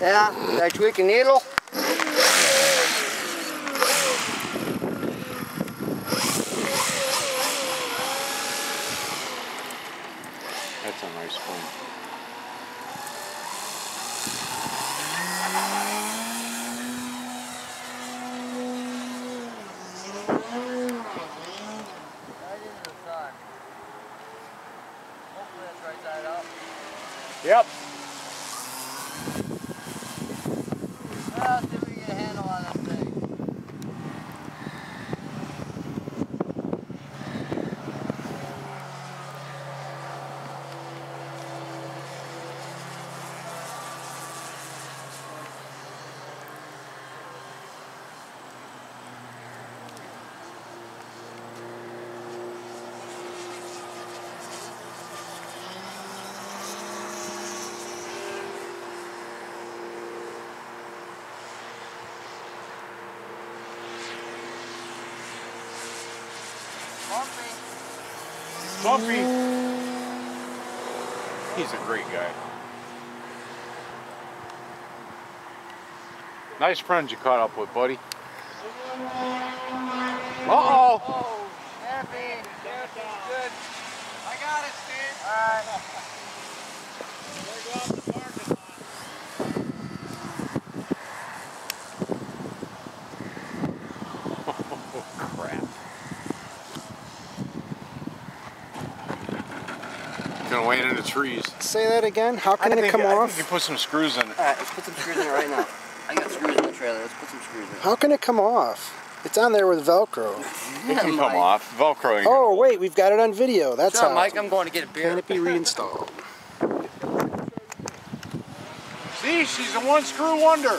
Yeah, did I tweak a needle? That's a nice one. Yep. Bumpy. He's a great guy. Nice friends you caught up with, buddy. Uh-oh. Oh, happy. Good. I got it, Steve. All right. Gonna wait in the trees. Say that again. How can I it think, come I off? think you put some screws in it. All right, let's put some screws in it right now. I got screws in the trailer. Let's put some screws in it. How can it come off? It's on there with Velcro. It can come off. Velcro. ain't Oh wait, we've got it on video. That's Sure, how. Mike, I'm going to get a beer. Can it be reinstalled? See, she's a one screw wonder.